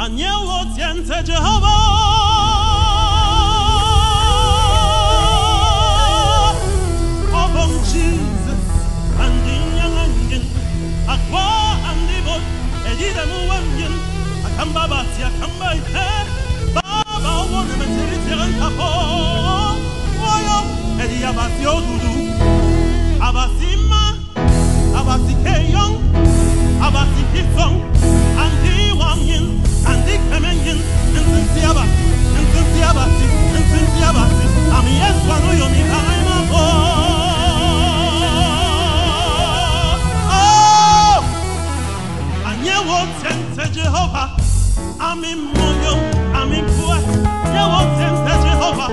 anioło cięce Jehovah. Obong Jesus, andin yang angin, akwa andibot, edida mu angin, akamba akamba ite, baba wone metiri. Ami moyo, ami kuwa, yewo tense Jehovah.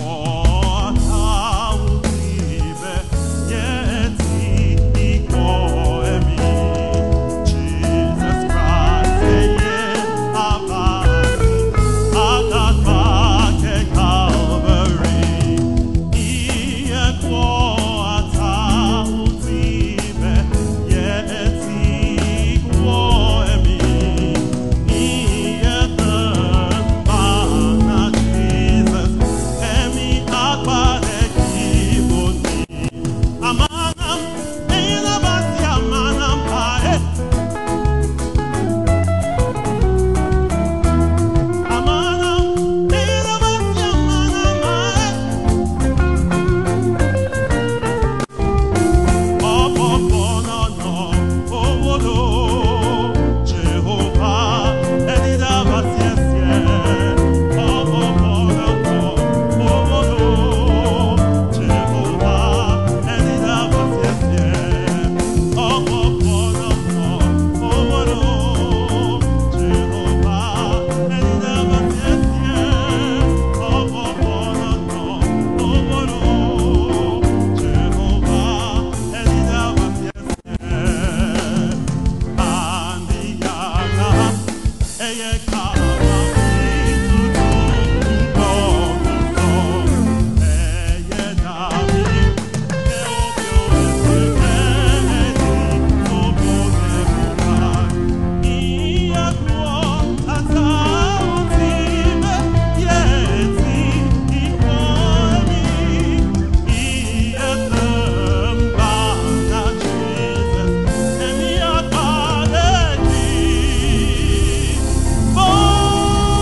Oh, how we be, yet जय का